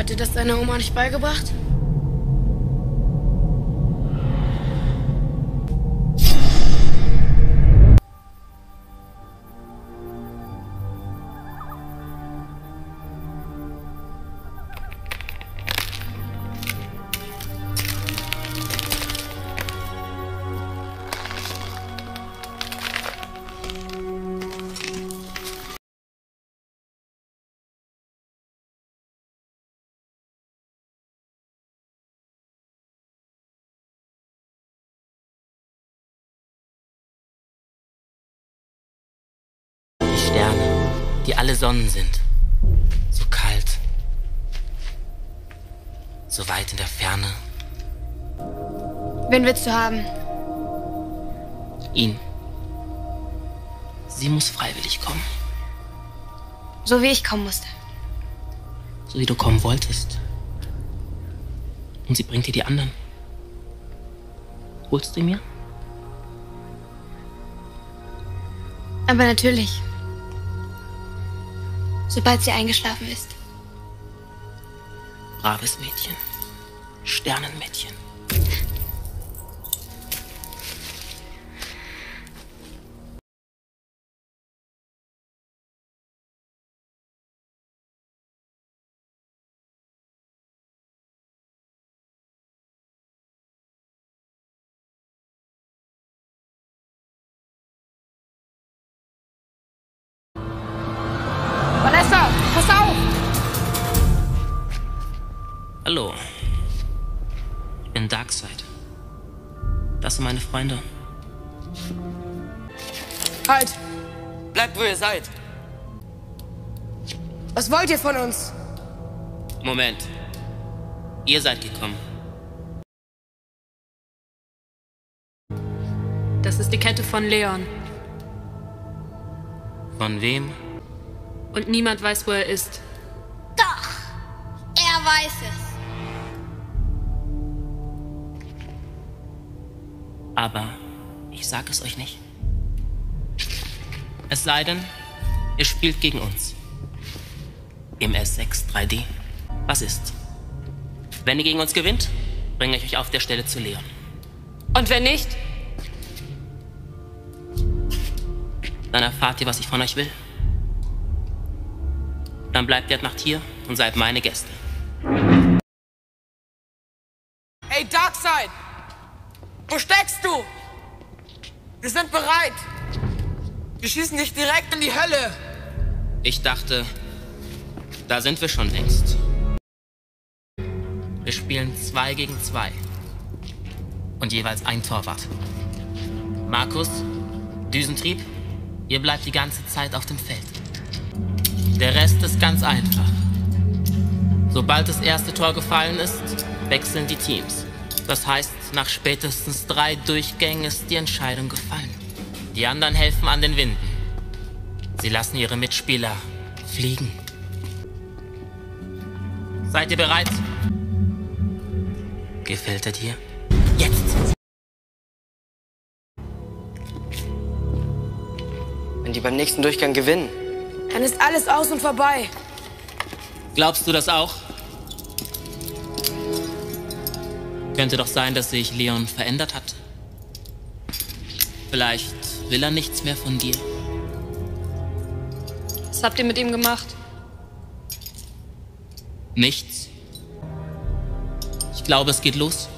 Hat dir das deine Oma nicht beigebracht? Sterne, die alle Sonnen sind. So kalt. So weit in der Ferne. Wen willst du haben? Ihn. Sie muss freiwillig kommen. So wie ich kommen musste. So wie du kommen wolltest. Und sie bringt dir die anderen. Holst du mir? Aber natürlich. Sobald sie eingeschlafen ist. Braves Mädchen. Sternenmädchen. Hallo. Ich bin Darkseid. Das sind meine Freunde. Halt! Bleibt, wo ihr seid. Was wollt ihr von uns? Moment. Ihr seid gekommen. Das ist die Kette von Leon. Von wem? Und niemand weiß, wo er ist. Doch! Er weiß es. Aber ich sag es euch nicht. Es sei denn, ihr spielt gegen uns. Im S6 3D. Was ist? Wenn ihr gegen uns gewinnt, bringe ich euch auf der Stelle zu Leon. Und wenn nicht? Dann erfahrt ihr, was ich von euch will. Dann bleibt ihr Nacht hier und seid meine Gäste. Ey, Darkseid! Wo steckst du? Wir sind bereit. Wir schießen dich direkt in die Hölle. Ich dachte, da sind wir schon längst. Wir spielen zwei gegen zwei. Und jeweils ein Torwart. Markus, Düsentrieb, ihr bleibt die ganze Zeit auf dem Feld. Der Rest ist ganz einfach. Sobald das erste Tor gefallen ist, wechseln die Teams. Das heißt, nach spätestens drei Durchgängen ist die Entscheidung gefallen. Die anderen helfen an den Winden. Sie lassen ihre Mitspieler fliegen. Seid ihr bereit? Gefällt er dir? Jetzt! Wenn die beim nächsten Durchgang gewinnen. Dann ist alles aus und vorbei. Glaubst du das auch? Könnte doch sein, dass sich Leon verändert hat. Vielleicht will er nichts mehr von dir. Was habt ihr mit ihm gemacht? Nichts. Ich glaube, es geht los.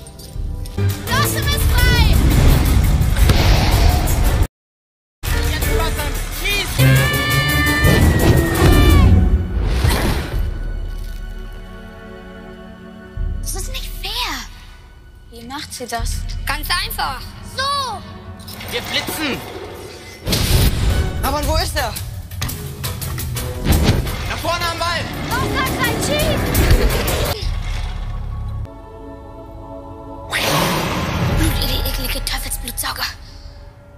Macht sie das? Ganz einfach. So! Wir flitzen! Aber wo ist er? Da vorne am Ball. Gar kein Schief! Blut, ihr die eklige Teufelsblutsauger.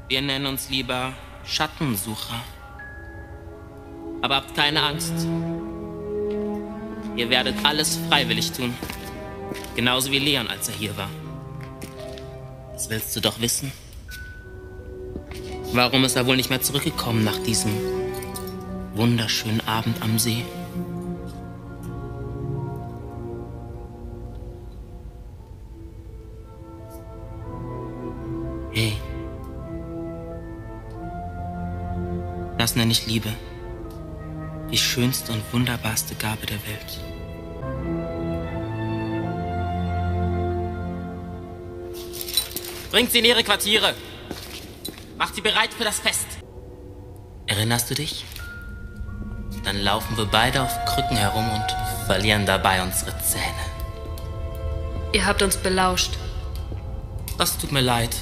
Wir nennen uns lieber Schattensucher. Aber habt keine Angst. Ihr werdet alles freiwillig tun. Genauso wie Leon, als er hier war. Das willst du doch wissen. Warum ist er wohl nicht mehr zurückgekommen nach diesem wunderschönen Abend am See? Hey. Das nenne ich Liebe. Die schönste und wunderbarste Gabe der Welt. Bringt sie in ihre Quartiere. Macht sie bereit für das Fest. Erinnerst du dich? Dann laufen wir beide auf Krücken herum und verlieren dabei unsere Zähne. Ihr habt uns belauscht. Das tut mir leid.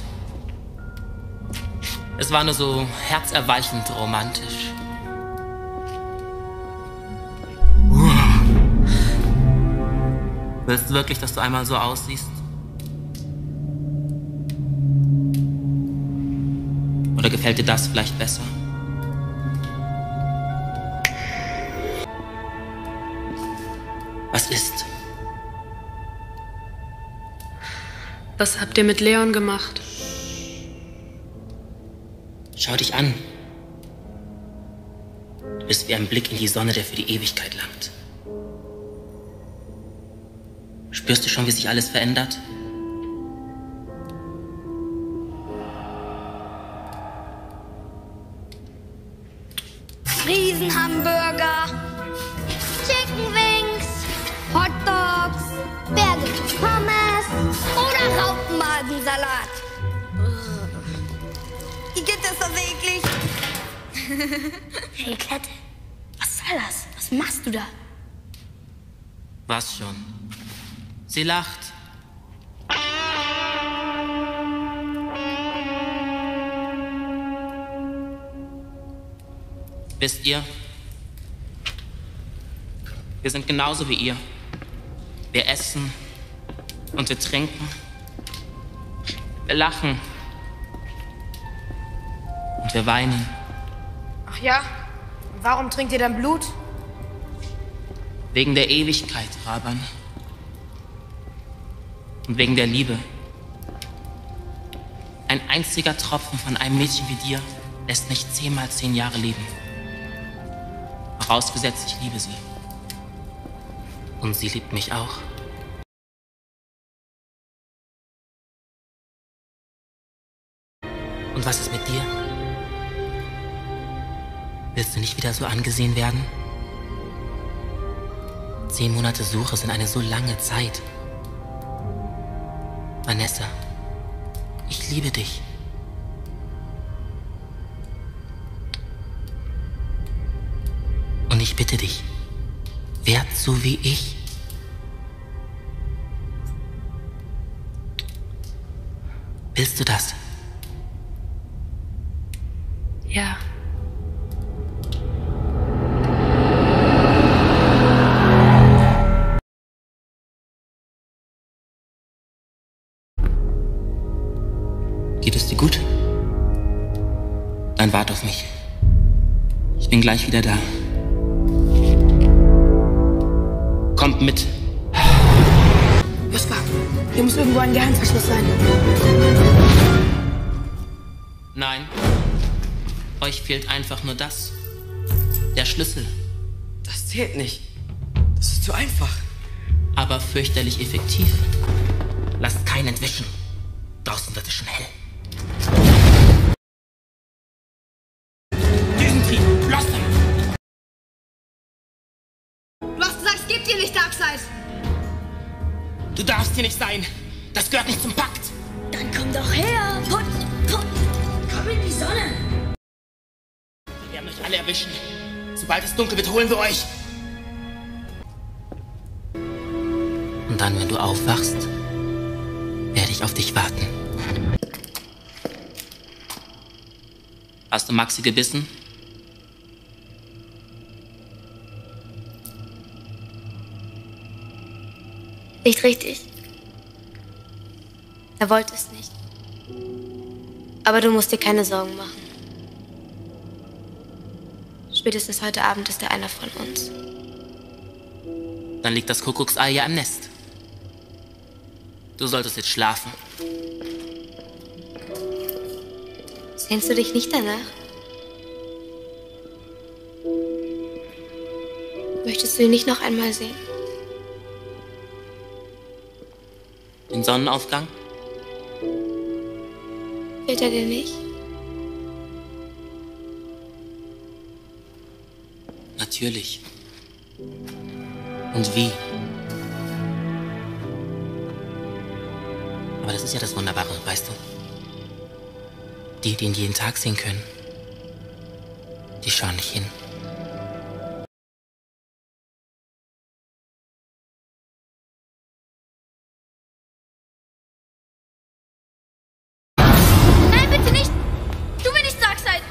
Es war nur so herzerweichend romantisch. Willst du wirklich, dass du einmal so aussiehst? Oder gefällt dir das vielleicht besser? Was ist? Was habt ihr mit Leon gemacht? Schau dich an. Du bist wie ein Blick in die Sonne, der für die Ewigkeit langt. Spürst du schon, wie sich alles verändert? Hey, Klette, was soll das? Was machst du da? Was schon? Sie lacht. Wisst ihr, wir sind genauso wie ihr. Wir essen und wir trinken. Wir lachen und wir weinen. Ja? Warum trinkt ihr dann Blut? Wegen der Ewigkeit, Raban. Und wegen der Liebe. Ein einziger Tropfen von einem Mädchen wie dir lässt nicht zehnmal zehn Jahre leben. Vorausgesetzt, ich liebe sie. Und sie liebt mich auch. Und was ist mit dir? Willst du nicht wieder so angesehen werden? Zehn Monate Suche sind eine so lange Zeit. Vanessa, ich liebe dich. Und ich bitte dich, werd so wie ich. Willst du das? Ja. Geht es dir gut? Dann wart auf mich. Ich bin gleich wieder da. Kommt mit. Joska, hier muss irgendwo ein Geheimverschluss sein. Nein. Euch fehlt einfach nur das. Der Schlüssel. Das zählt nicht. Das ist zu einfach. Aber fürchterlich effektiv. Lasst keinen entwischen. Draußen wird es schon hell. Düsentrieb, Blossom! Du hast gesagt, es gibt hier nicht Darkseid. Du darfst hier nicht sein. Das gehört nicht zum Pakt. Dann komm doch her. Put, put. Komm in die Sonne. Wir werden euch alle erwischen. Sobald es dunkel wird, holen wir euch. Und dann, wenn du aufwachst, werde ich auf dich warten. Hast du Maxi gebissen? Nicht richtig. Er wollte es nicht. Aber du musst dir keine Sorgen machen. Spätestens heute Abend ist er einer von uns. Dann liegt das Kuckucksei ja im Nest. Du solltest jetzt schlafen. Sehnst du dich nicht danach? Möchtest du ihn nicht noch einmal sehen? Den Sonnenaufgang? Fehlt er dir nicht? Natürlich. Und wie? Aber das ist ja das Wunderbare, weißt du? Die, die ihn jeden Tag sehen können, die schauen nicht hin. Nein, bitte nicht! Tu mir nicht Darkseid!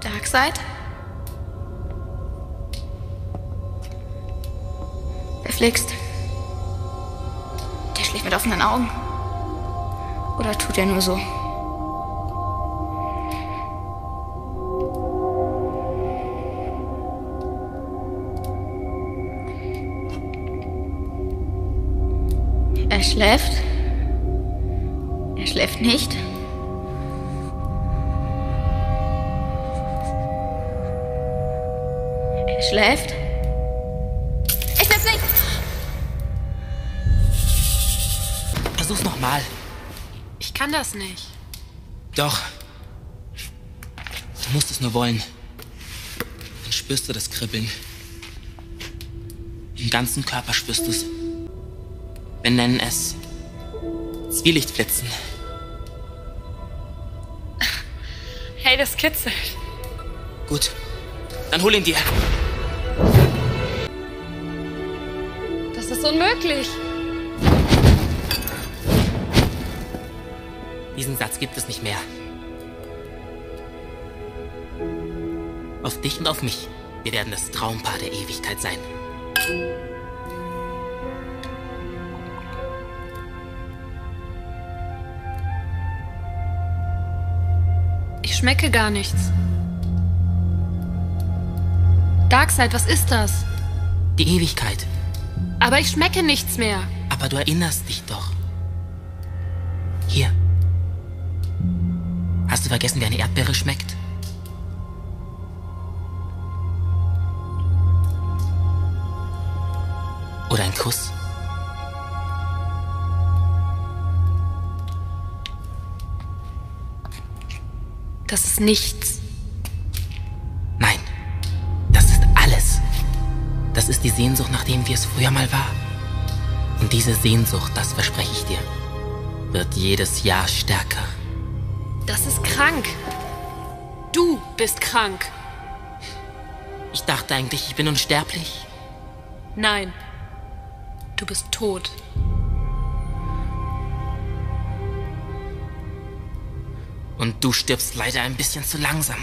Darkseid? Verflixt. Augen. Oder tut er nur so? Er schläft. Er schläft nicht. Er schläft. Versuch's nochmal. Ich kann das nicht. Doch. Du musst es nur wollen. Dann spürst du das Kribbeln. Im ganzen Körper spürst du es. Wir nennen es Zwielichtblitzen. Hey, das kitzelt. Gut. Dann hol ihn dir. Das ist unmöglich. Diesen Satz gibt es nicht mehr. Auf dich und auf mich. Wir werden das Traumpaar der Ewigkeit sein. Ich schmecke gar nichts. Darkseid, was ist das? Die Ewigkeit. Aber ich schmecke nichts mehr. Aber du erinnerst dich doch. Vergessen, wie eine Erdbeere schmeckt? Oder ein Kuss? Das ist nichts. Nein, das ist alles. Das ist die Sehnsucht, nach dem wie es früher mal war. Und diese Sehnsucht, das verspreche ich dir, wird jedes Jahr stärker. Das ist krank. Du bist krank. Ich dachte eigentlich, ich bin unsterblich. Nein. Du bist tot. Und du stirbst leider ein bisschen zu langsam.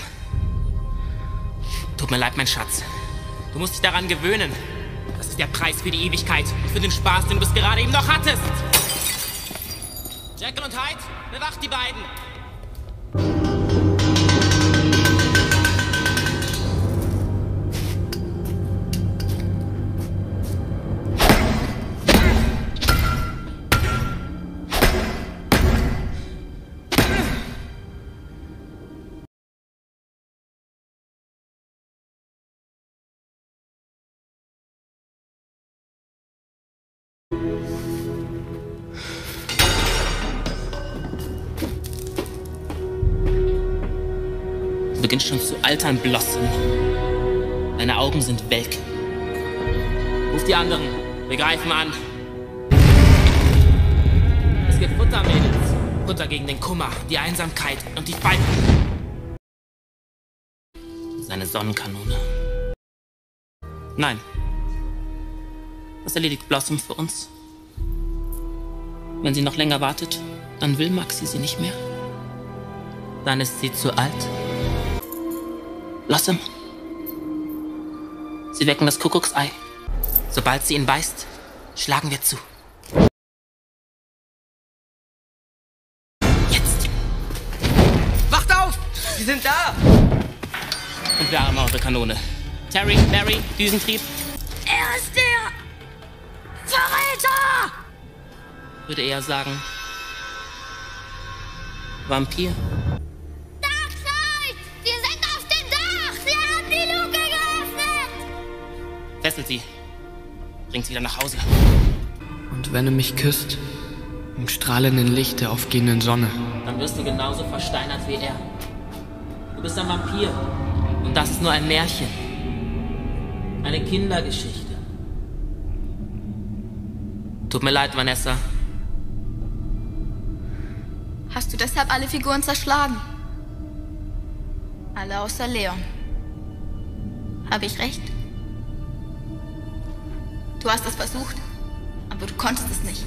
Tut mir leid, mein Schatz. Du musst dich daran gewöhnen. Das ist der Preis für die Ewigkeit und für den Spaß, den du bis gerade eben noch hattest. Jekyll und Hyde, bewacht die beiden. Du beginnst schon zu altern, Blossom. Deine Augen sind welk. Ruf die anderen. Wir greifen an. Es gibt Futter, Mädels. Futter gegen den Kummer, die Einsamkeit und die Falten. Seine Sonnenkanone. Nein. Das erledigt Blossom für uns. Wenn sie noch länger wartet, dann will Maxi sie nicht mehr. Dann ist sie zu alt. Blossom. Sie wecken das Kuckucksei. Sobald sie ihn beißt, schlagen wir zu. Jetzt. Wacht auf! Sie sind da! Und wir haben unsere Kanone. Terry, Barry, Düsentrieb, Er ist der Verräter! würde eher sagen. Vampir. Fesselt sie. Bringt sie wieder nach Hause. Und wenn er mich küsst, Im strahlenden Licht der aufgehenden Sonne. Dann wirst du genauso versteinert wie er. Du bist ein Vampir. Und das ist nur ein Märchen. Eine Kindergeschichte. Tut mir leid, Vanessa. Hast du deshalb alle Figuren zerschlagen? Alle außer Leon. Habe ich recht? Du hast es versucht, aber du konntest es nicht.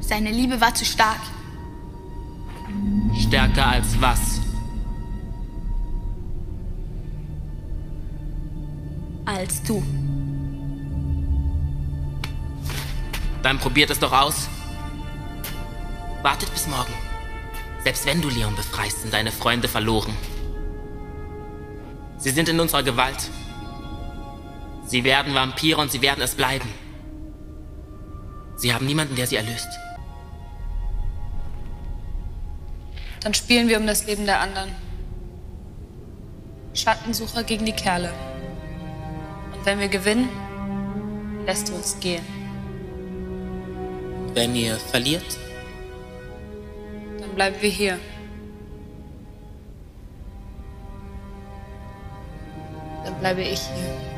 Seine Liebe war zu stark. Stärker als was? Als du. Dann probiert es doch aus. Wartet bis morgen. Selbst wenn du Leon befreist, sind deine Freunde verloren. Sie sind in unserer Gewalt. Sie werden Vampire und sie werden es bleiben. Sie haben niemanden, der sie erlöst. Dann spielen wir um das Leben der anderen. Schattensucher gegen die Kerle. Und wenn wir gewinnen, lässt du uns gehen. Wenn ihr verliert, Dann bleiben wir hier. Dann bleibe ich hier.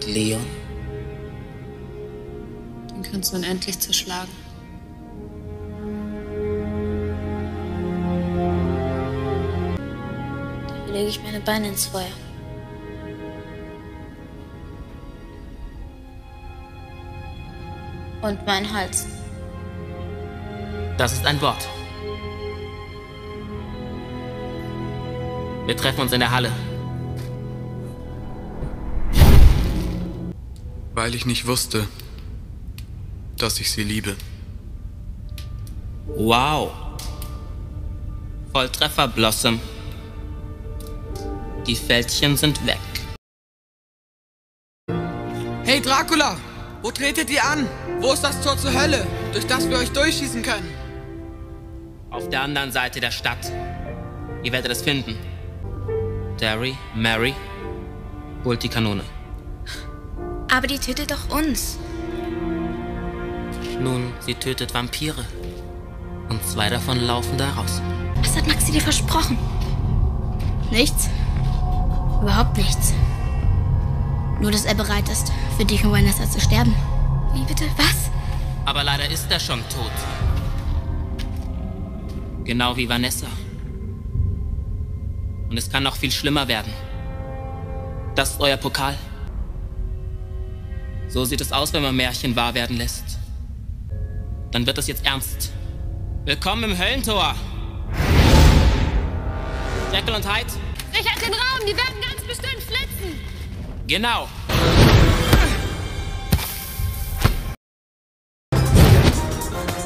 Und Leon, Den kannst du unendlich zerschlagen. Dafür lege ich meine Beine ins Feuer. Und meinen Hals. das ist ein Wort. Wir treffen uns in der Halle. Weil ich nicht wusste, dass ich sie liebe. Wow. Volltreffer, Blossom. Die Fältchen sind weg. Hey Dracula, wo tretet ihr an? Wo ist das Tor zur Hölle, durch das wir euch durchschießen können? Auf der anderen Seite der Stadt. Ihr werdet es finden. Derry, Mary, holt die Kanone. Aber die tötet doch uns. Nun, sie tötet Vampire. Und zwei davon laufen da raus. Was hat Maxi dir versprochen? Nichts. Überhaupt nichts. Nur, dass er bereit ist, für dich und Vanessa zu sterben. Wie bitte? Was? Aber leider ist er schon tot. Genau wie Vanessa. Und es kann noch viel schlimmer werden. Das ist euer Pokal. So sieht es aus, wenn man Märchen wahr werden lässt. Dann wird es jetzt ernst. Willkommen im Höllentor! Jekyll und Hyde? Sichert den Raum, die werden ganz bestimmt flitzen. Genau.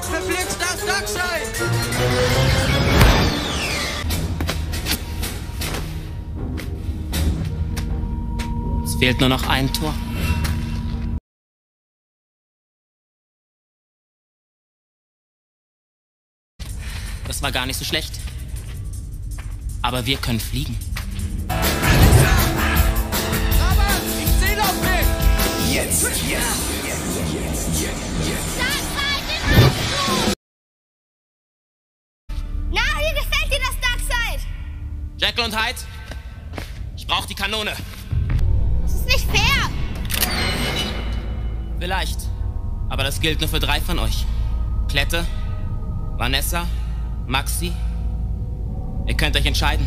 Verflixt das Darkseid! Es fehlt nur noch ein Tor. Das war gar nicht so schlecht. Aber wir können fliegen. Aber ich zähle auf dich! Na, wie gefällt dir das Darkseid? Jekyll und Hyde, ich brauche die Kanone. Das ist nicht fair. Vielleicht. Aber das gilt nur für drei von euch. Klette, Vanessa, Maxi. Ihr könnt euch entscheiden.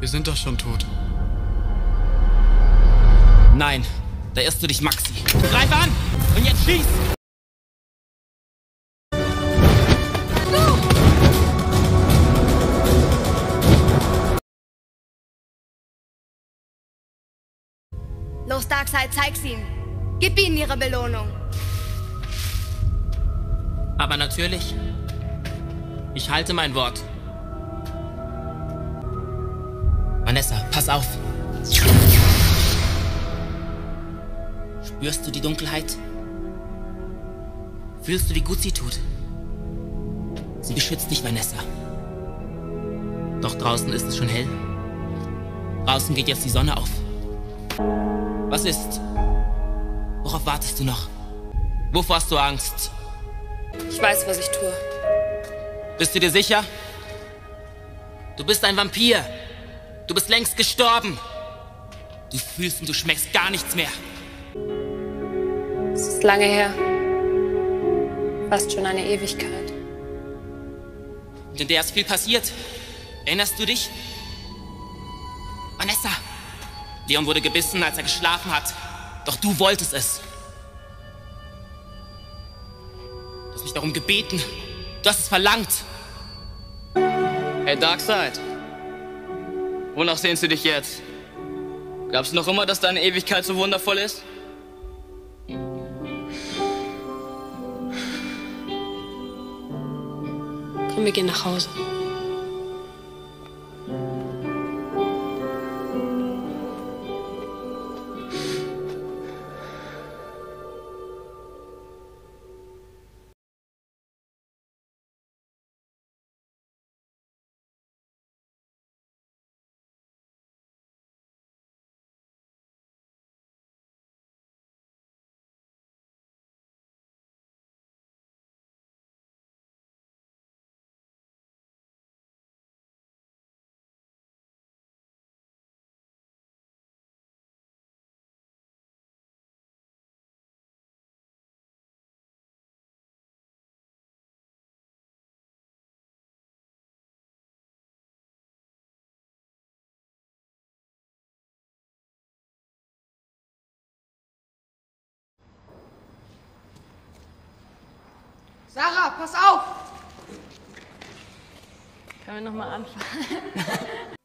Wir sind doch schon tot. Nein, da irrst du dich, Maxi. Greif an! Und jetzt schieß! Los, Darkseid, zeig's ihm. Gib ihnen ihre Belohnung. Aber natürlich. Ich halte mein Wort. Vanessa, pass auf. Spürst du die Dunkelheit? Fühlst du, wie gut sie tut? Sie beschützt dich, Vanessa. Doch draußen ist es schon hell. Draußen geht jetzt die Sonne auf. Was ist? Worauf wartest du noch? Wovor hast du Angst? Ich weiß, was ich tue. Bist du dir sicher? Du bist ein Vampir. Du bist längst gestorben. Du fühlst und du schmeckst gar nichts mehr. Es ist lange her. Fast schon eine Ewigkeit. Und in der ist viel passiert. Erinnerst du dich? Vanessa! Leon wurde gebissen, als er geschlafen hat. Doch du wolltest es. Du hast mich darum gebeten. Du hast es verlangt. Hey Darkseid. Wonach sehnst du dich jetzt? Glaubst du noch immer, dass deine Ewigkeit so wundervoll ist? Komm, wir gehen nach Hause. Sarah, pass auf! Können wir nochmal anfangen?